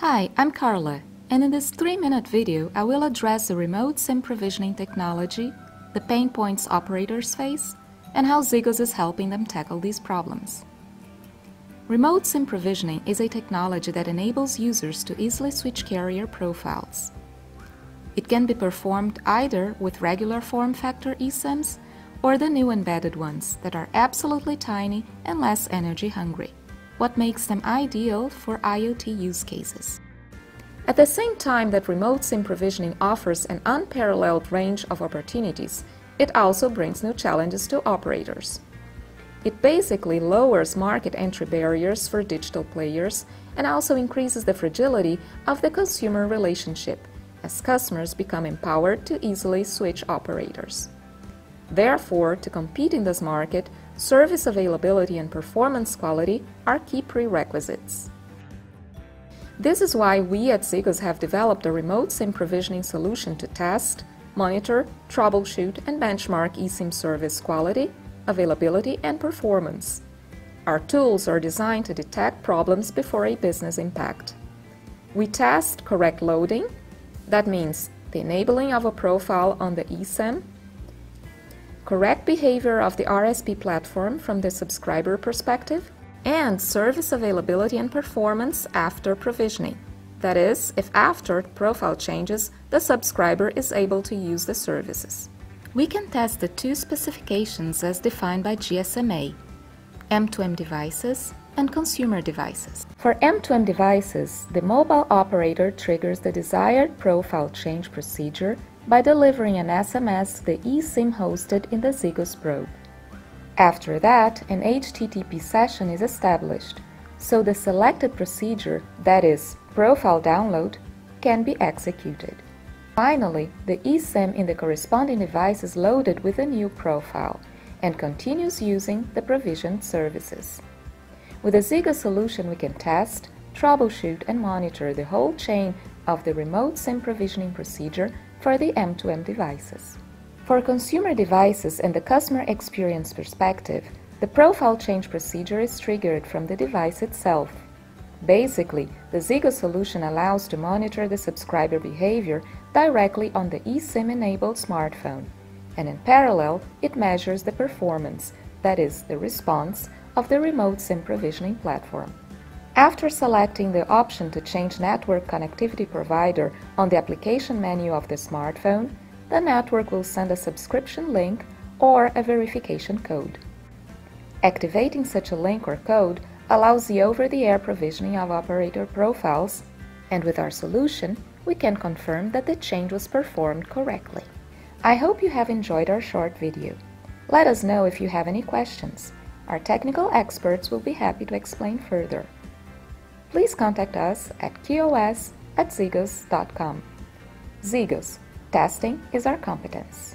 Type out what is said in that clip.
Hi, I'm Carla, and in this 3-minute video I will address the remote SIM provisioning technology, the pain points operators face, and how SIGOS is helping them tackle these problems. Remote SIM provisioning is a technology that enables users to easily switch carrier profiles. It can be performed either with regular form factor eSIMs or the new embedded ones that are absolutely tiny and less energy hungry, what makes them ideal for IoT use cases. At the same time that remote SIM provisioning offers an unparalleled range of opportunities, it also brings new challenges to operators. It basically lowers market entry barriers for digital players and also increases the fragility of the consumer relationship as customers become empowered to easily switch operators. Therefore, to compete in this market, service availability and performance quality are key prerequisites. This is why we at SIGOS have developed a remote SIM provisioning solution to test, monitor, troubleshoot, and benchmark eSIM service quality, availability, and performance. Our tools are designed to detect problems before a business impact. We test correct loading, that means the enabling of a profile on the eSIM, correct behavior of the RSP platform from the subscriber perspective, and service availability and performance after provisioning. That is, if after profile changes, the subscriber is able to use the services. We can test the two specifications as defined by GSMA, M2M devices and consumer devices. For M2M devices, the mobile operator triggers the desired profile change procedure by delivering an SMS to the eSIM hosted in the SIGOS probe. After that, an HTTP session is established, so the selected procedure, that is, profile download, can be executed. Finally, the eSIM in the corresponding device is loaded with a new profile and continues using the provisioned services. With a SIGOS solution, we can test, troubleshoot, and monitor the whole chain of the remote SIM provisioning procedure for the M2M devices. For consumer devices and the customer experience perspective, the profile change procedure is triggered from the device itself. Basically, the SIGOS solution allows to monitor the subscriber behavior directly on the eSIM-enabled smartphone, and in parallel, it measures the performance, that is, the response, of the remote SIM provisioning platform. After selecting the option to change network connectivity provider on the application menu of the smartphone, the network will send a subscription link or a verification code. Activating such a link or code allows the over-the-air provisioning of operator profiles, and with our solution, we can confirm that the change was performed correctly. I hope you have enjoyed our short video. Let us know if you have any questions. Our technical experts will be happy to explain further. Please contact us at qos at sigos.com. SIGOS, testing is our competence.